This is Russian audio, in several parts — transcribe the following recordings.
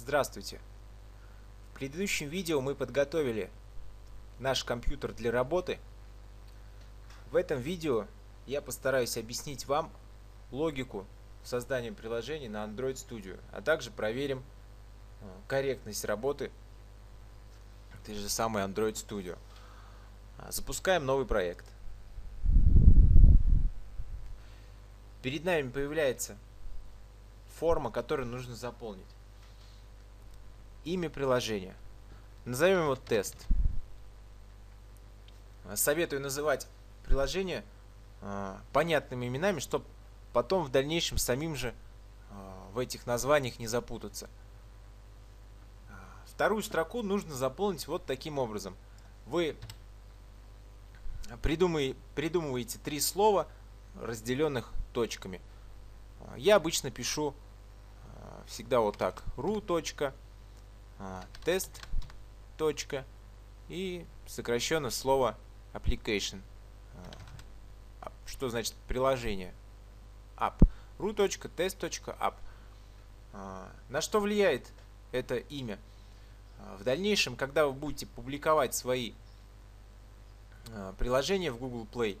Здравствуйте! В предыдущем видео мы подготовили наш компьютер для работы. В этом видео я постараюсь объяснить вам логику создания приложений на Android Studio, а также проверим э, корректность работы той же самой Android Studio. А, запускаем новый проект. Перед нами появляется форма, которую нужно заполнить. Имя приложения. Назовем его тест. Советую называть приложение э, понятными именами, чтобы потом в дальнейшем самим же э, в этих названиях не запутаться. Вторую строку нужно заполнить вот таким образом. Вы придумываете три слова, разделенных точками. Я обычно пишу всегда вот так. ru. Тест. и сокращенно слово application. Что значит приложение? app. ru.test.app. На что влияет это имя? В дальнейшем, когда вы будете публиковать свои приложения в Google Play,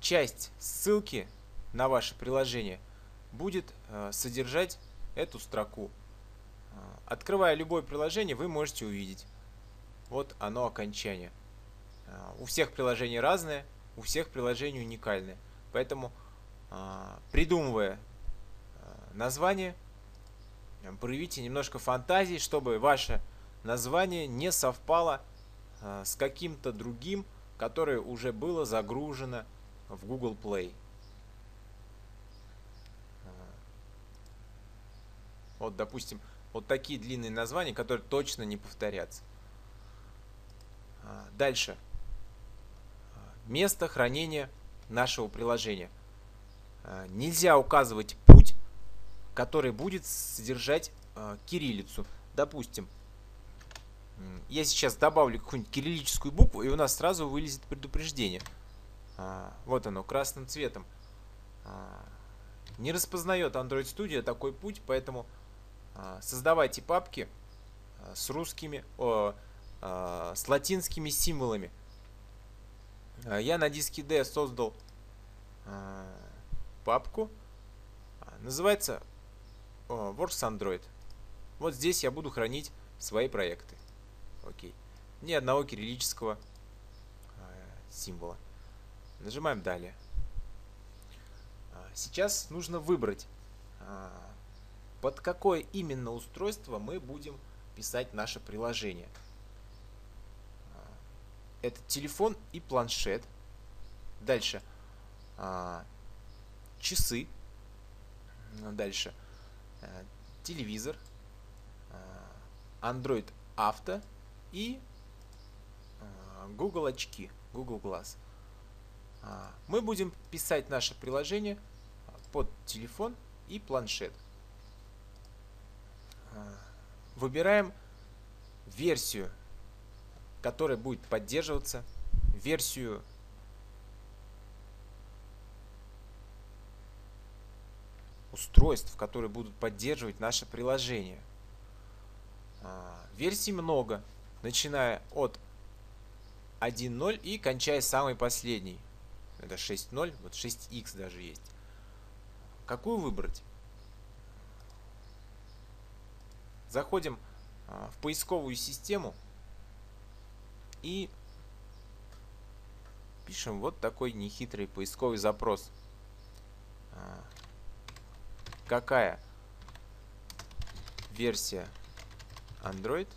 часть ссылки на ваше приложение будет содержать эту строку. А, открывая любое приложение, вы можете увидеть. Вот оно окончание. А, у всех приложений разное, у всех приложений уникальное. Поэтому, а, придумывая название, проявите немножко фантазии, чтобы ваше название не совпало с каким-то другим, которое уже было загружено в Google Play. Вот, допустим, вот такие длинные названия, которые точно не повторятся. А, дальше. Место хранения нашего приложения. А, нельзя указывать путь, который будет содержать а, кириллицу. Допустим, я сейчас добавлю какую-нибудь кириллическую букву, и у нас сразу вылезет предупреждение. Вот оно, красным цветом. Не распознает Android Studio такой путь, поэтому а, создавайте папки а, с русскими, а, с латинскими символами. Я на диске D создал папку, называется Works Android. Вот здесь я буду хранить свои проекты. Окей. Ни одного кириллического символа. Нажимаем далее. Сейчас нужно выбрать под какое именно устройство мы будем писать наше приложение. Это телефон и планшет. Дальше а, часы. Дальше а, телевизор, а, Android Auto и а, Google очки, Google Glass. А, мы будем писать наше приложение под телефон и планшет выбираем версию, которая будет поддерживаться, версию устройств, которые будут поддерживать наше приложение. А, версий много, начиная от 1.0 и кончая самой последней. Это 6.0, вот 6x даже есть. Какую выбрать? Заходим а, в поисковую систему и пишем вот такой нехитрый поисковый запрос. А, какая версия Android?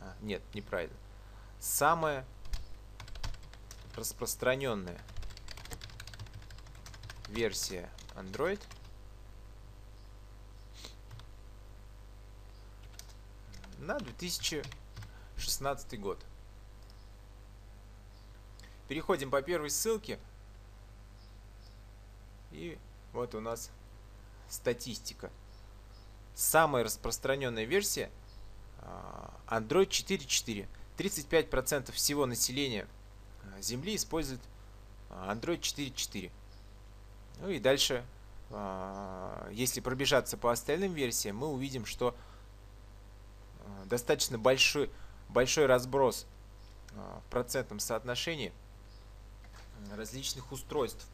А, нет, неправильно. Самая распространенная версия Android – на 2016 год. Переходим по первой ссылке. И вот у нас статистика. Самая распространенная версия а, Android 4.4. 35% всего населения а, Земли использует а, Android 4.4. Ну и дальше если пробежаться по остальным версиям, мы увидим, что достаточно большой, большой разброс а, в процентном соотношении различных устройств.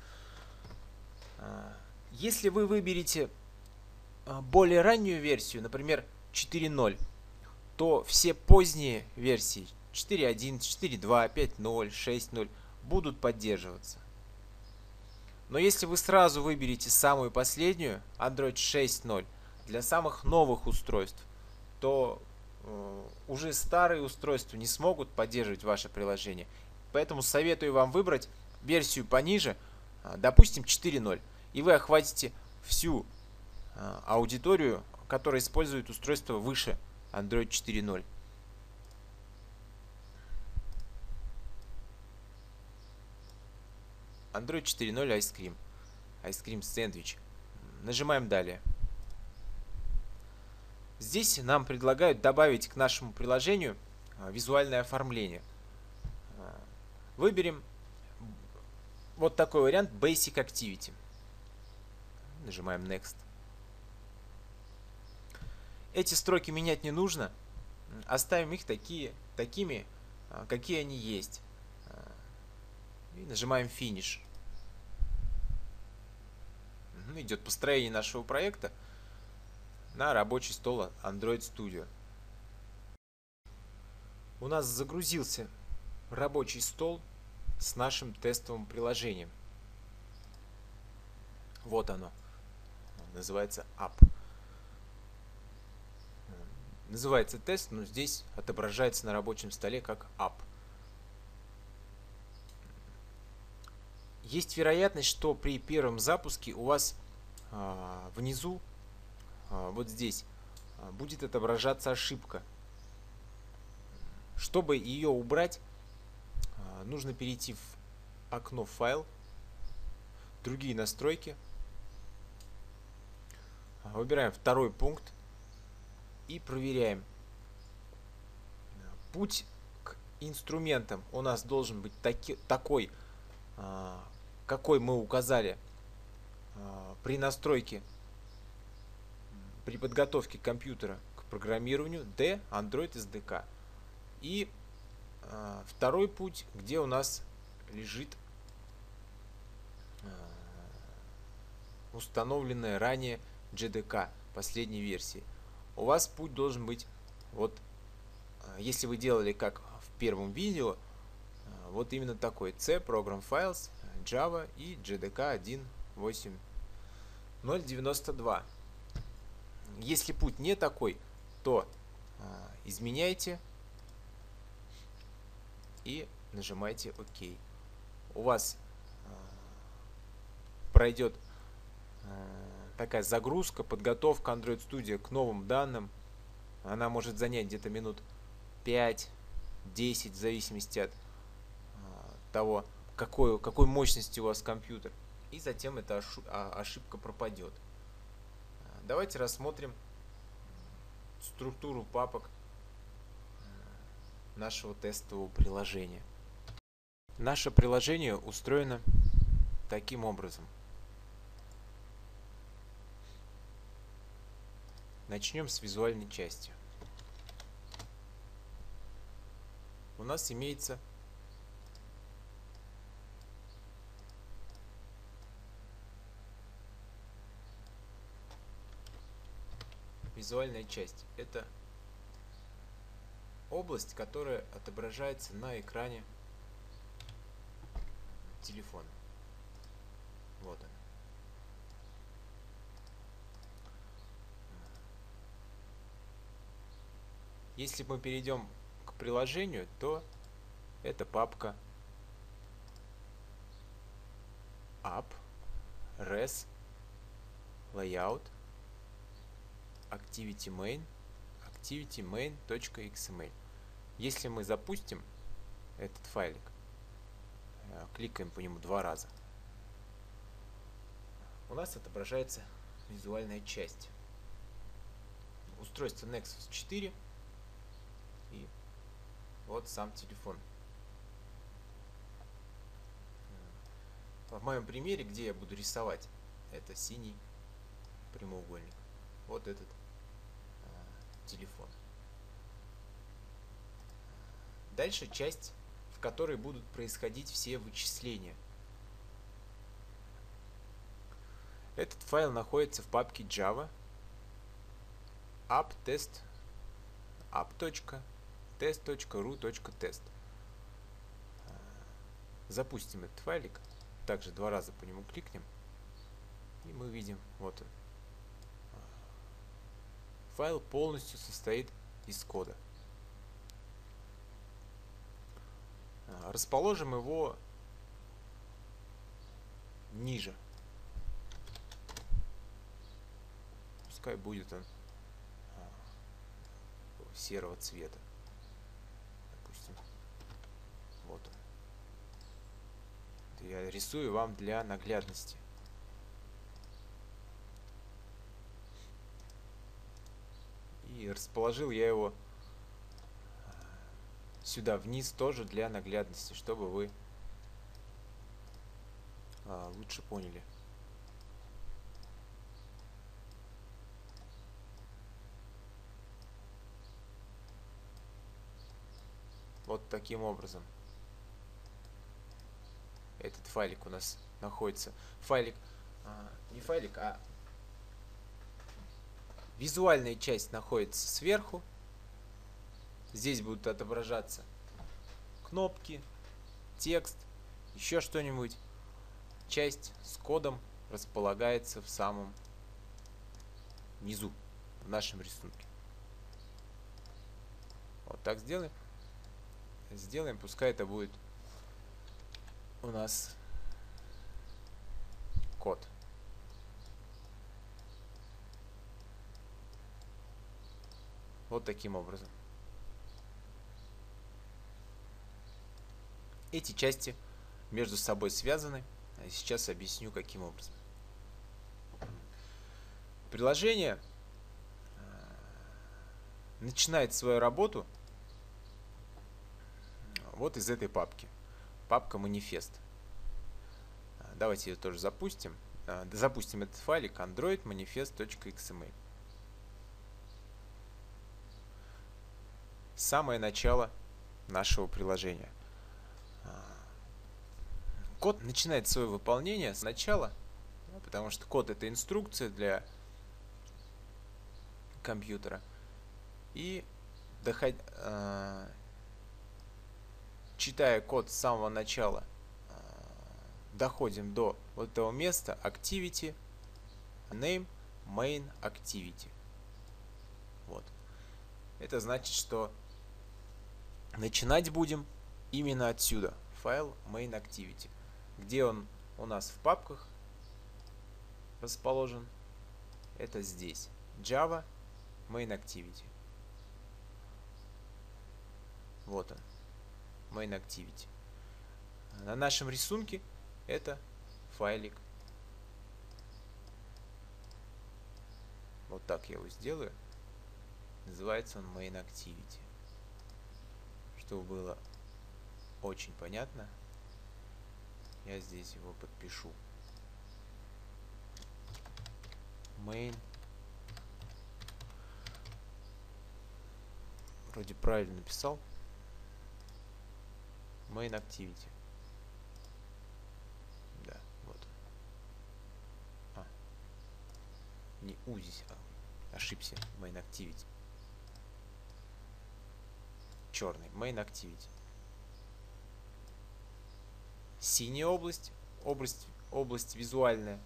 Если вы выберете более раннюю версию, например 4.0, то все поздние версии 4.1, 4.2, 5.0, 6.0 будут поддерживаться. Но если вы сразу выберете самую последнюю, Android 6.0, для самых новых устройств, то уже старые устройства не смогут поддерживать ваше приложение. Поэтому советую вам выбрать версию пониже, э, допустим 4.0, и вы охватите всю э, аудиторию, которая использует устройство выше Android 4.0. Android 4.0 Ice Cream. Ice Cream Sandwich. Нажимаем далее. Здесь нам предлагают добавить к нашему приложению а, визуальное оформление. А, выберем вот такой вариант Basic Activity. Нажимаем Next. Эти строки менять не нужно. Оставим их такие, такими, а, какие они есть. И нажимаем Finish. Идет построение нашего проекта на рабочий стол Android Studio. У нас загрузился рабочий стол с нашим тестовым приложением. Вот оно. Называется App. Называется тест, но здесь отображается на рабочем столе как App. Есть вероятность, что при первом запуске у вас а, внизу, вот здесь, а, будет отображаться ошибка. Чтобы ее убрать, а, нужно перейти в окно «Файл», «Другие настройки», а, выбираем второй пункт и проверяем. Путь к инструментам у нас должен быть таки, такой, а, какой мы указали а, при настройке, при подготовке компьютера к программированию D Android SDK. И а, второй путь, где у нас лежит установленная ранее JDK последней версии. У вас путь должен быть вот, если вы делали как в первом видео, вот именно такой C Program Files, Java и JDK 1.8.0.92. Если путь не такой, то а, изменяйте и нажимайте ОК. У вас а, пройдет а, такая загрузка, подготовка Android Studio к новым данным. Она может занять где-то минут 5-10 в зависимости от того, какой, какой мощности у вас компьютер. И затем эта ошибка пропадет. Давайте рассмотрим структуру папок нашего тестового приложения. Наше приложение устроено таким образом. Начнем с визуальной части. У нас имеется визуальная часть. Это область, которая отображается на экране телефона. Вот он. Если мы перейдем к приложению, то это папка App, Res, Layout, activity main activity main.xml. Если мы запустим этот файлик, э, кликаем по нему два раза, у нас отображается визуальная часть. Устройство Nexus 4 и вот сам телефон. В моем примере, где я буду рисовать, это синий прямоугольник. Вот этот телефон. Дальше часть, в которой будут происходить все вычисления. Этот файл находится в папке Java app.test app.test.ru.test Запустим этот файлик. Также два раза по нему кликнем. И мы видим, вот он. Файл полностью состоит из кода. Расположим его ниже. Пускай будет он серого цвета. Допустим. Вот он. Я рисую вам для наглядности. И расположил я его а, сюда вниз тоже для наглядности, чтобы вы а, лучше поняли. Вот таким образом. Этот файлик у нас находится. Файлик, а, не файлик, а визуальная часть находится сверху. Здесь будут отображаться кнопки, текст, еще что-нибудь. Часть с кодом располагается в самом низу, в нашем рисунке. Вот так сделаем сделаем. Пускай это будет у нас код. Вот таким образом. Эти части между собой связаны. А сейчас объясню, каким образом. Приложение э, начинает свою работу вот из этой папки. Папка манифест. Давайте ее тоже запустим. А, запустим этот файлик android Самое начало нашего приложения. А, код начинает свое выполнение сначала, потому что код это инструкция для компьютера. И доход, читая код с самого начала, э, доходим до вот этого места activity name main activity. Вот. Это значит, что начинать будем именно отсюда. Файл main activity. Где он у нас в папках расположен? Это здесь. Java main activity. Вот он main activity. На нашем рисунке это файлик. Вот так я его сделаю. Называется он main activity. Чтобы было очень понятно, я здесь его подпишу. Main. Вроде правильно написал main activity. Да, вот. А. Не здесь, а ошибся. Main activity. Черный. Main activity. Синяя область, область, область визуальная,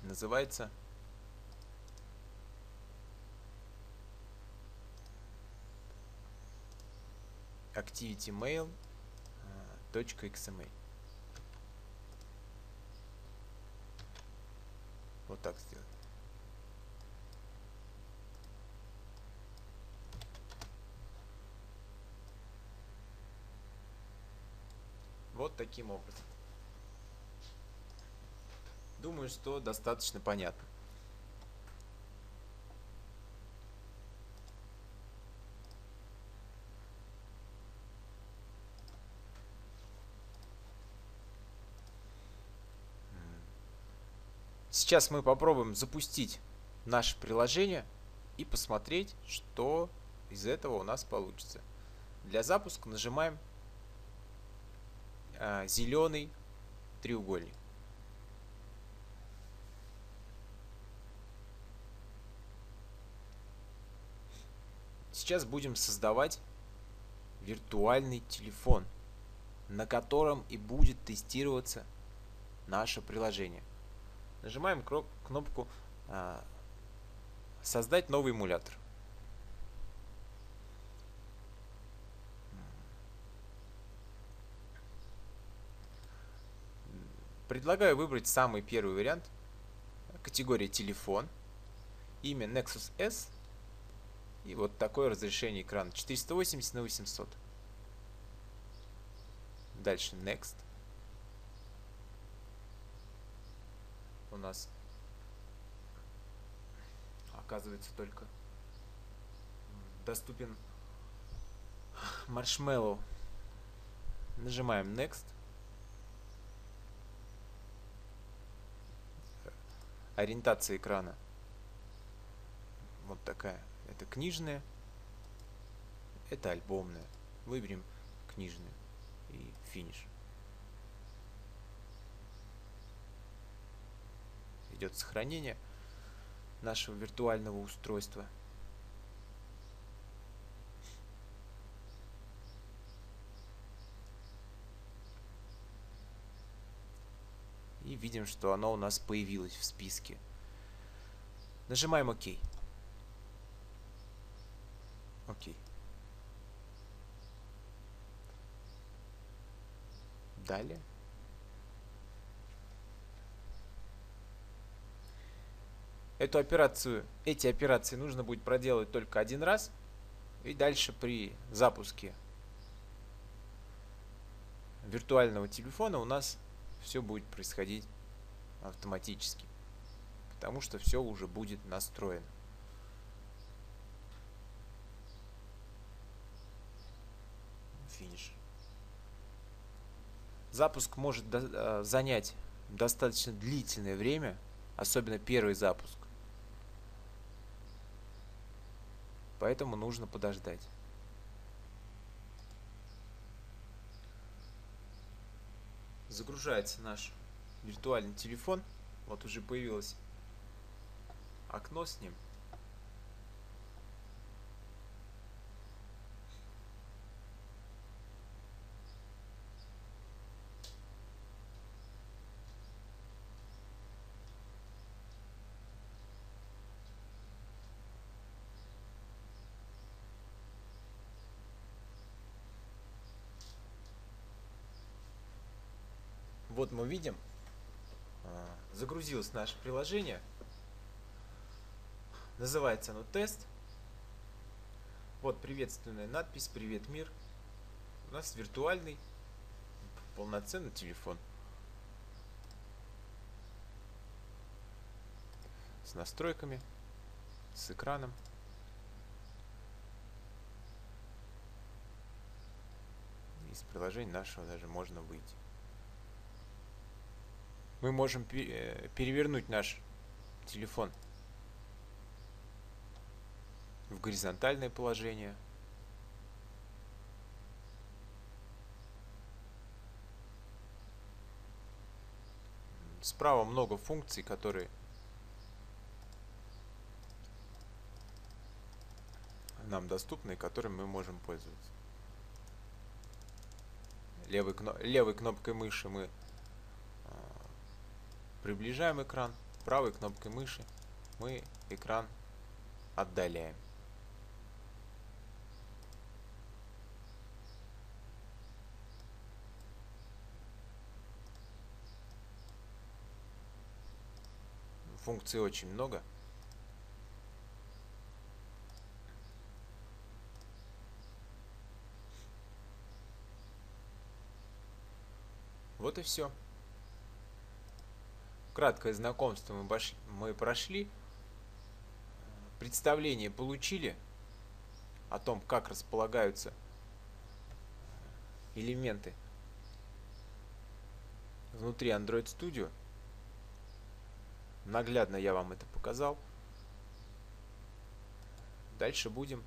называется activitymail.xml. Вот так сделать. Таким образом. Думаю, что достаточно понятно. Сейчас мы попробуем запустить наше приложение и посмотреть, что из этого у нас получится. Для запуска нажимаем э, зеленый треугольник. Сейчас будем создавать виртуальный телефон, на котором и будет тестироваться наше приложение. Нажимаем кнопку а, «Создать новый эмулятор». Предлагаю выбрать самый первый вариант. Категория телефон. Имя Nexus S и вот такое разрешение экрана. 480 на 800. Дальше Next. У нас оказывается только доступен Marshmallow. Нажимаем Next. Ориентация экрана. Вот такая. Это книжная, это альбомная. Выберем книжную и финиш. Идет сохранение нашего виртуального устройства. Видим, что оно у нас появилось в списке. Нажимаем ОК. Окей. Далее. Эту операцию, эти операции нужно будет проделать только один раз. И дальше при запуске виртуального телефона у нас все будет происходить автоматически. Потому что все уже будет настроено. финиш. Запуск может до, э, занять достаточно длительное время, особенно первый запуск. Поэтому нужно подождать. Загружается наш виртуальный телефон. Вот уже появилось окно с ним. Вот мы видим, а, загрузилось наше приложение. Называется оно тест. Вот приветственная надпись «Привет, мир». У нас виртуальный, полноценный телефон. С настройками, с экраном. Из приложения нашего даже можно выйти мы можем э, перевернуть наш телефон в горизонтальное положение. Справа много функций, которые нам доступны и которыми мы можем пользоваться. Левой, левой кнопкой мыши мы Приближаем экран. Правой кнопкой мыши мы экран отдаляем. Функций очень много. Вот и все. Краткое знакомство мы, баш... мы прошли. Представление получили о том, как располагаются элементы внутри Android Studio. наглядно я вам это показал. Дальше будем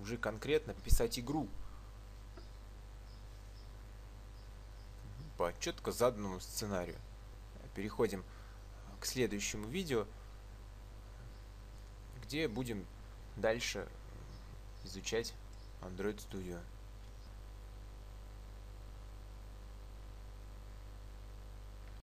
уже конкретно писать игру. По четко заданному сценарию. Переходим к следующему видео, где будем дальше изучать Android Studio.